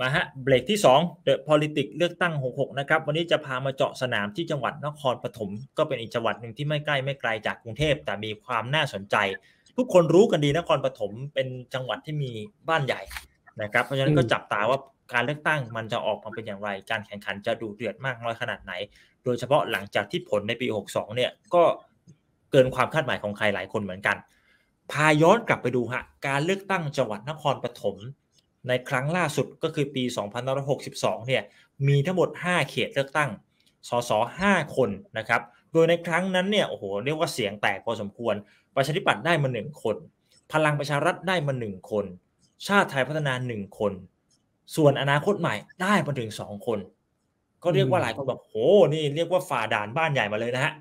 มาฮะเบรกที่2 The Politics เลือกตั้ง 66 นะครับ วันนี้จะพามาเจาะสนามที่จังหวัดนครปฐมก็เป็นอีกจังหวัดหนึ่งที่ไม่ใกล้ไม่ไกลจากกรุงเทพ แต่มีความน่าสนใจ ทุกคนรู้กันดีนครปฐมเป็นจังหวัดที่มีบ้านใหญ่นะครับเพราะฉะนั้นก็จับตาว่าการเลือกตั้งมันจะออกมาเป็นอย่างไร การแข่งขันจะดูเดือดมากน้อยขนาดไหน โดยเฉพาะหลังจากที่ผลในปี 62 เนี่ยก็เกินความคาดหมายของใครหลายคนเหมือนกัน พาย้อนกลับไปดูฮะการเลือกตั้งจังหวัดนครปฐม ในครั้งล่าสุดก็คือปี 2562 เนี่ยมีทั้งหมด 5 เขตเลือกตั้ง สส 5 คนนะครับ โดยในครั้งนั้นเนี่ยโอ้โหเรียกว่าเสียงแตกพอสมควร ประชาธิปัตย์ได้มา 1 คน พลังประชารัฐได้มา 1 คน ชาติไทยพัฒนา 1 คน ส่วนอนาคตใหม่ได้มาถึง 2 คน ก็เรียกว่าหลายคนแบบโหนี่เรียกว่าฝ่าด่านบ้านใหญ่มาเลยนะฮะ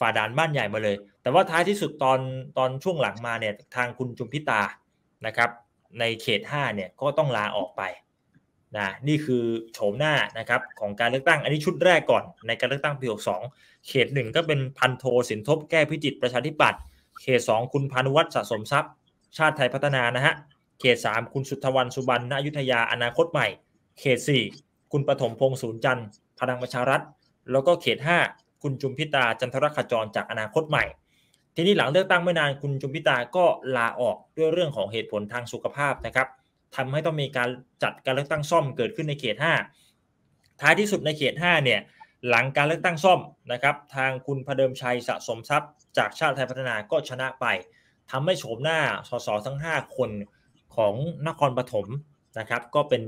ฝ่าด่านบ้านใหญ่มาเลย แต่ว่าท้ายที่สุดตอนตอนช่วงหลังมาเนี่ยทางคุณจุมพิตานะครับ ในเขต 5 เนี่ยก็ต้องลาออกไปนะนี่คือโฉมหน้านะครับของการเลือกตั้งอันนี้ชุดแรกก่อนในการเลือกตั้งปี 62 เขต 1 ก็เป็นพันโทสินทบแก้พิจิตประชาธิปัตย์เขต 2 คุณพานุวัฒน์สะสมทรัพย์ ชาติไทยพัฒนานะฮะเขต 3 คุณสุทธวันสุบรรณอยุธยาอนาคตใหม่ เขต 4 คุณปฐมพงษ์ศูนย์จันทร์พลังประชารัฐ แล้วก็เขต 5 คุณจุมพิตาจันทรขจรจากอนาคตใหม่ ทีนี้หลังเลือกตั้งไม่นานคุณจุมพิตาก็ลาออกด้วยเรื่องของเหตุผลทางสุขภาพนะครับทำให้ต้องมีการจัดการเลือกตั้งซ่อมเกิดขึ้นในเขต 5 ท้ายที่สุดในเขต 5 เนี่ยหลังการเลือกตั้งซ่อมนะครับ ทางคุณพเดิมชัยสะสมทรัพย์จากชาติไทยพัฒนาก็ชนะไปทำให้โฉมหน้าสสทั้ง 5 คนของนครปฐมนะครับ ก็เป็น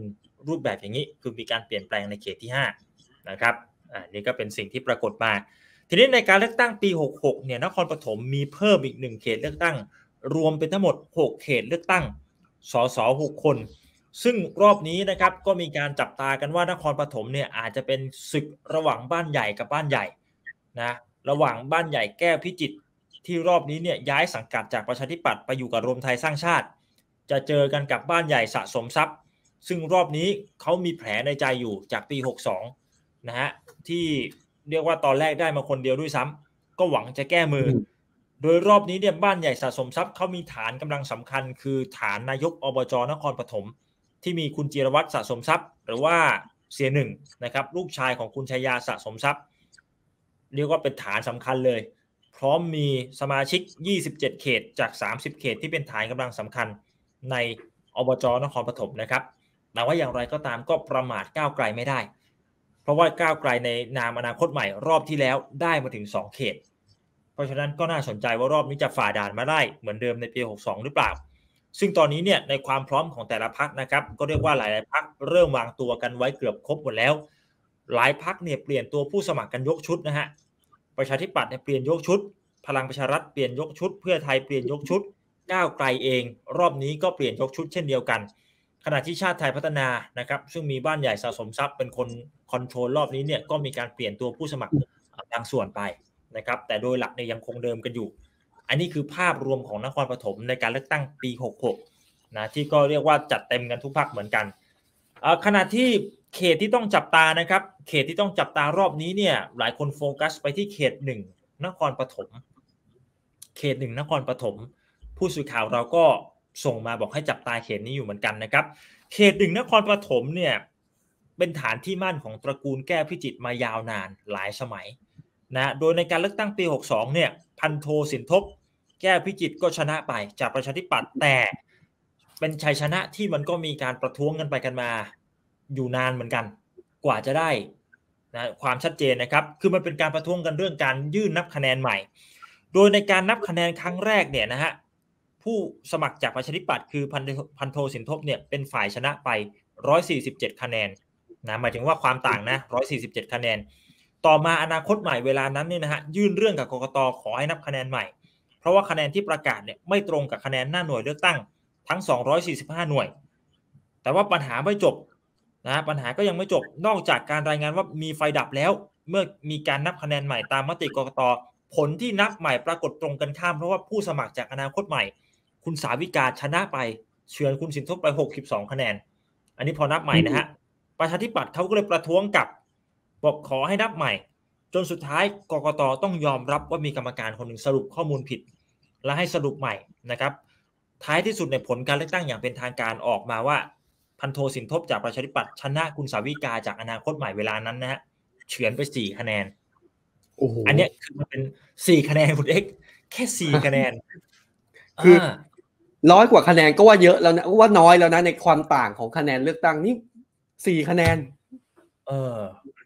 รูปแบบอย่างนี้คือมีการเปลี่ยนแปลงในเขตที่5นะครับอ่านี่ก็เป็นสิ่งที่ปรากฏมา ทีนี้ในการเลือกตั้งปี 66 เนี่ยนครปฐมมีเพิ่มอีกหนึ่งเขตเลือกตั้ง รวมเป็นทั้งหมด 6 เขตเลือกตั้งสส6คน ซึ่งรอบนี้นะครับก็มีการจับตากันว่านครปฐมเนี่ยอาจจะเป็นศึกระหว่างบ้านใหญ่กับบ้านใหญ่นะระหว่างบ้านใหญ่แก้วพิจิตที่รอบนี้เนี่ยย้ายสังกัดจากประชาธิปัตย์ไปอยู่กับรวมไทยสร้างชาติ จะเจอกันกับบ้านใหญ่สะสมทรัพย์ ซึ่งรอบนี้เขามีแผลในใจอยู่จากปี 62นะฮะที่ เรียกว่าตอนแรกได้มาคนเดียวด้วยซ้ำก็หวังจะแก้มือ โดยรอบนี้เนี่ยบ้านใหญ่สะสมทรัพย์เขามีฐานกำลังสำคัญ คือฐานนายกอบจนครปฐมที่มีคุณจิรวัตรสะสมทรัพย์ หรือว่าเสียหนึ่งนะครับลูกชายของคุณชายาสะสมทรัพย์ เรียกว่าเป็นฐานสำคัญเลย พร้อมมีสมาชิก 27 เขตจาก 30 เขตที่เป็นฐานกำลังสำคัญในอบจนครปฐมนะครับแต่ว่าอย่างไรก็ตามก็ประมาทก้าวไกลไม่ได้เพ ราะว่าก้าวไกลในนามอนาคตใหม่รอบที่แล้วได้มาถึง 2 เขต เพราะฉะนั้นก็น่าสนใจว่ารอบนี้จะฝ่าด่านมาได้เหมือนเดิมในปี 62 หรือเปล่า ซึ่งตอนนี้เนี่ยในความพร้อมของแต่ละพักนะครับ ก็เรียกว่าหลายๆพักเริ่มวางตัวกันไว้เกือบครบหมดแล้ว หลายพักเนี่ยเปลี่ยนตัวผู้สมัครกันยกชุดนะฮะประชาธิปัตย์เนี่ยเปลี่ยนยกชุด พลังประชารัฐเปลี่ยนยกชุด เพื่อไทยเปลี่ยนยกชุดก้าวไกลเอง รอบนี้ก็เปลี่ยนยกชุดเช่นเดียวกัน ขณะที่ชาติไทยพัฒนานะครับซึ่งมีบ้านใหญ่สะสมทรัพย์เป็นคนคอนโทรลรอบนี้เนี่ยก็มีการเปลี่ยนตัวผู้สมัครบางส่วนไปนะครับแต่โดยหลักเนี่ยยังคงเดิมกันอยู่ อันนี้คือภาพรวมของนครปฐมในการเลือกตั้งปี 66นะที่ก็เรียกว่าจัดเต็มกันทุกภาคเหมือนกันขณะที่เขตที่ต้องจับตานะครับเขตที่ต้องจับตารอบนี้เนี่ยหลายคนโฟกัสไปที่เขตหนึ่งนครปฐมเขตหนึ่งนครปฐมผู้สื่อข่าวเราก็ ส่งมาบอกให้จับตาเขตนี้อยู่เหมือนกันนะครับ เขตหนึ่งนครปฐมเนี่ยเป็นฐานที่มั่นของตระกูลแก้วพิจิตมายาวนานหลายสมัยนะโดยในการเลือกตั้งปี 62 เนี่ยพันโทสินทบ แก้วพิจิตก็ชนะไปจากประชาธิปัตย์แต่เป็นชัยชนะที่มันก็มีการประท้วงกันไปกันมาอยู่นานเหมือนกัน กว่าจะได้นะความชัดเจนนะครับ คือมันเป็นการประท้วงกันเรื่องการยื่นนับคะแนนใหม่ โดยในการนับคะแนนครั้งแรกเนี่ยนะฮะ ผู้สมัครจากประชาธิปัตย์คือพันโทสินทบเนี่ยเป็นฝ่ายชนะไป 147 คะแนนนะหมายถึงว่าความต่างนะ 147 คะแนน ต่อมาอนาคตใหม่เวลานั้นเนี่ยนะฮะยื่นเรื่องกับกรกตขอให้นับคะแนนใหม่ เพราะว่าคะแนนที่ประกาศเนี่ยไม่ตรงกับคะแนนหน้าหน่วยเลือกตั้งทั้ง 245 หน่วย แต่ว่าปัญหาไม่จบนะปัญหาก็ยังไม่จบนอกจากการรายงานว่ามีไฟดับแล้ว เมื่อมีการนับคะแนนใหม่ตามมติกรกตผลที่นับใหม่ปรากฏตรงกันข้ามเพราะว่าผู้สมัครจากอนาคตใหม่ คุณสาวิกาชนะไปเฉือนคุณสินทบไป 62 คะแนน อันนี้พอนับใหม่นะฮะ ประชาธิปัตย์เขาก็เลยประท้วงกับ บอกขอให้นับใหม่ จนสุดท้ายกกตต้องยอมรับว่ามีกรรมการคนหนึ่งสรุปข้อมูลผิด และให้สรุปใหม่นะครับ ท้ายที่สุดในผลการเลือกตั้งอย่างเป็นทางการออกมาว่า พันโทสินทบจากประชาธิปัตย์ชนะคุณสาวิกาจากอนาคตใหม่เวลานั้นนะฮะเฉือนไปสี่คะแนนอันนี้คือมันเป็นสี่คะแนนคุณเอ็กแค่สี่คะแนนคือ ร้อยกว่าคะแนนก็ว่าเยอะแล้วนะว่าน้อยแล้วนะในความต่างของคะแนนเลือกตั้งนี่สี่คะแนน เออ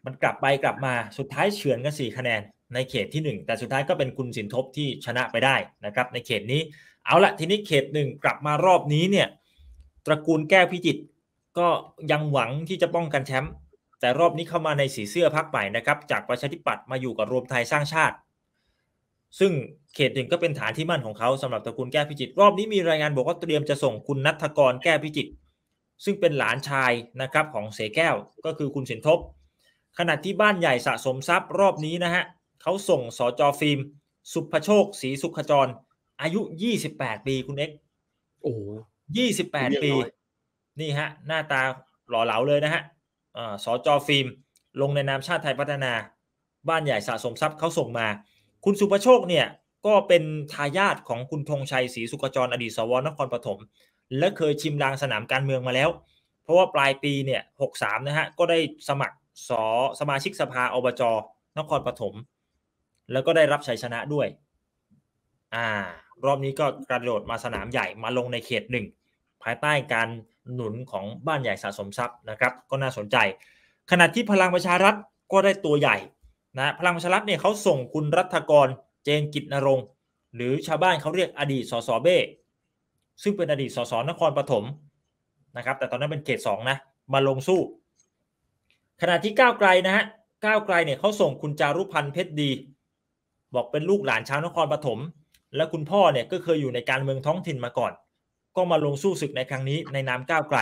มันกลับไปกลับมาสุดท้ายเฉือนกันสี่คะแนน ในเขตที่หนึ่งแต่สุดท้ายก็เป็นคุณสินทบที่ชนะไปได้นะครับ ในเขตนี้เอาละทีนี้เขตหนึ่งกลับมารอบนี้เนี่ย ตระกูลแก้วพิจิตก็ยังหวังที่จะป้องกันแชมป์แต่รอบนี้เข้ามาในสีเสื้อพักใหม่นะครับ จากประชาธิปัตย์มาอยู่กับรวมไทยสร้างชาติ ซึ่งเขตหนึ่งก็เป็นฐานที่มั่นของเขาสำหรับตระกูลแก้วพิจิตรอบนี้มีรายงานบอกว่าเตรียมจะส่งคุณนัทกรแก้วพิจิตรซึ่งเป็นหลานชายนะครับของเสแก้วก็คือคุณสินธพ ขณะที่บ้านใหญ่สะสมทรัพย์รอบนี้นะฮะเขาส่งสอจอฟิล์ม สุภโชคศรีสุขจร อายุ 28 ปีคุณเอ็กโอ้28ปี นี่ฮะ หน้าตาหล่อเหลาเลยนะฮะสอจอฟิล์ม ลงในนามชาติไทยพัฒนา บ้านใหญ่สะสมทรัพย์เขาส่งมา คุณสุภโชคเนี่ยก็เป็นทายาทของคุณธงชัยศรีสุขจรอดีตสว.นครปฐมและเคยชิมลางสนามการเมืองมาแล้ว เพราะว่าปลายปีเนี่ยหกสามนะฮะก็ได้สมัครสสมาชิกสภาอบจนครปฐมแล้วก็ได้รับชัยชนะด้วย อ่า รอบนี้ก็กระโดดมาสนามใหญ่มาลงในเขตหนึ่งภายใต้การหนุนของบ้านใหญ่สะสมทรัพย์นะครับ ก็น่าสนใจ ขณะที่พลังประชารัฐก็ได้ตัวใหญ่ นะพลังประชารัฐเนี่ยเขาส่งคุณรัฐกรเจนกิจนรงค์หรือชาวบ้านเขาเรียกอดีตสสเบ้ซึ่งเป็นอดีตสสนครปฐมนะครับแต่ตอนนั้นเป็นเขตสองนะมาลงสู้ ขณะที่ก้าวไกลนะฮะก้าวไกลเนี่ยเขาส่งคุณจารุพันธ์เพชรดี บอกเป็นลูกหลานชาวนครปฐมและคุณพ่อเนี่ยก็เคยอยู่ในการเมืองท้องถิ่นมาก่อน ก็มาลงสู้ศึกในครั้งนี้ในนามก้าวไกล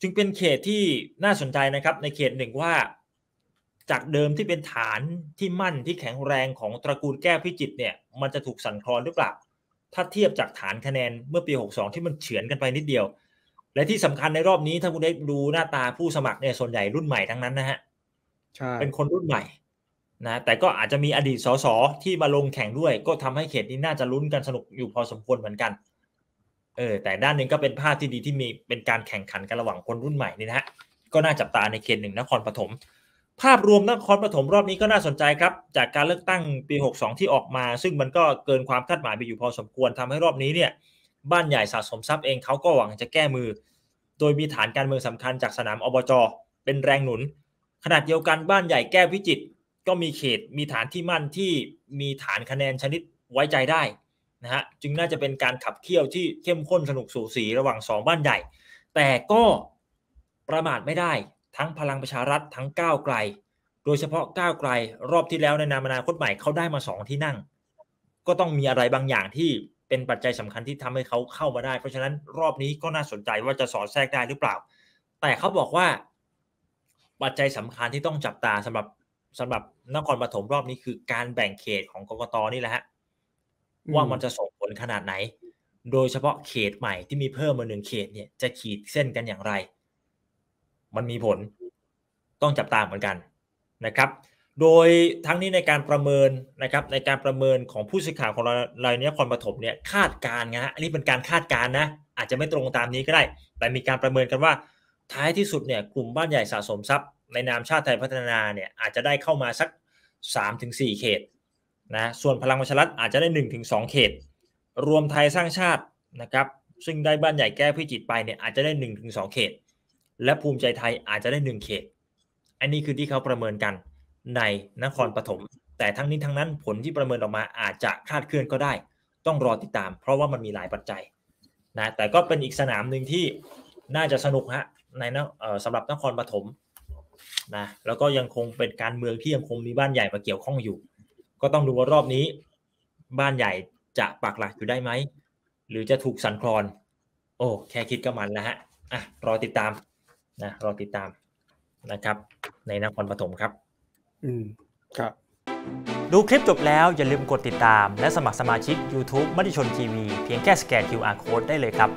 จึงเป็นเขตที่น่าสนใจนะครับในเขตหนึ่งว่า จากเดิมที่เป็นฐานที่มั่นที่แข็งแรงของตระกูลแก้วพิจิตเนี่ยมันจะถูกสั่นคลอนหรือเปล่า ถ้าเทียบจากฐานคะแนนเมื่อปี 62 ที่มันเฉือนกันไปนิดเดียว และที่สำคัญในรอบนี้ถ้าคุณได้ดูหน้าตาผู้สมัครเนี่ยส่วนใหญ่รุ่นใหม่ทั้งนั้นนะฮะใช่เป็นคนรุ่นใหม่นะแต่ก็อาจจะมีอดีตสสที่มาลงแข่งด้วย ก็ทำให้เขตนี้น่าจะลุ้นกันสนุกอยู่พอสมควรเหมือนกันเออแต่ด้านหนึ่งก็เป็นภาพที่ดีที่มีเป็นการแข่งขันกันระหว่างคนรุ่นใหม่นี่นะฮะก็น่าจับตาในเขตหนึ่งนครปฐม ภาพรวมนครปฐมรอบนี้ก็น่าสนใจครับ จากการเลือกตั้งปี 62 ที่ออกมา ซึ่งมันก็เกินความคาดหมายไปอยู่พอสมควรทำให้รอบนี้เนี่ยบ้านใหญ่สะสมทรัพย์เองเขาก็หวังจะแก้มือ โดยมีฐานการเมืองสำคัญจากสนามอบจเป็นแรงหนุน ขนาดเดียวกันบ้านใหญ่แก้พิจิตก็มีเขตมีฐานที่มั่นที่มีฐานคะแนนชนิดไว้ใจได้นะฮะจึงน่าจะเป็นการขับเคี่ยวที่เข้มข้นสนุกสูสีระหว่าง 2 บ้านใหญ่ แต่ก็ประมาทไม่ได้ ทั้งพลังประชารัฐทั้งก้าวไกล โดยเฉพาะก้าวไกล รอบที่แล้วในนามอนาคตใหม่เขาได้มาสองที่นั่ง ก็ต้องมีอะไรบางอย่างที่เป็นปัจจัยสำคัญที่ทำให้เขาเข้ามาได้ เพราะฉะนั้นรอบนี้ก็น่าสนใจว่าจะสอดแทรกได้หรือเปล่า แต่เขาบอกว่า ปัจจัยสำคัญที่ต้องจับตาสำหรับสำหรับนครปฐมรอบนี้คือการแบ่งเขตของกกตนี่แหละฮะว่ามันจะส่งผลขนาดไหน โดยเฉพาะเขตใหม่ที่มีเพิ่มมาหนึ่งเขตเนี่ยจะขีดเส้นกันอย่างไร มันมีผลต้องจับตาเหมือนกันนะครับ โดยทั้งนี้ในการประเมินนะครับในการประเมินของผู้สื่อข่าวของเรารายนี้คอนปฐมเนี่ยคาดการณ์นะอันนี้เป็นการคาดการณ์นะอาจจะไม่ตรงตามนี้ก็ได้ แต่มีการประเมินกันว่าท้ายที่สุดเนี่ยกลุ่มบ้านใหญ่สะสมทรัพย์ ในนามชาติไทยพัฒนาเนี่ยอาจจะได้เข้ามาสัก 3-4 เขตนะส่วนพลังประชารัฐอาจจะได้ 1-2 เขต รวมไทยสร้างชาตินะครับซึ่งได้บ้านใหญ่แก้พิจิตไปเนี่ยอาจจะได้ 1-2 เขต และภูมิใจไทยอาจจะได้หนึ่งเขต อันนี้คือที่เขาประเมินกันในนครปฐม แต่ทั้งนี้ทั้งนั้นผลที่ประเมินออกมาอาจจะคาดเคลื่อนก็ได้ ต้องรอติดตาม เพราะว่ามันมีหลายปัจจัยนะแต่ก็เป็นอีกสนามหนึ่งที่น่าจะสนุกฮะในนะสำหรับนครปฐมนะแล้วก็ยังคงเป็นการเมืองที่ยังคงมีบ้านใหญ่มาเกี่ยวข้องอยู่ ก็ต้องดูว่ารอบนี้ บ้านใหญ่จะปักหลักอยู่ได้ไหมหรือจะถูกสั่นคลอน โอ้แค่คิดก็มันแล้วฮะอะรอติดตาม นะรอติดตามนะครับ ในนครปฐมครับ อืมครับ ดูคลิปจบแล้วอย่าลืมกดติดตาม และสมัครสมาชิก YouTube มติชนทีวีเพียงแค่สแกน QR Code ได้เลยครับ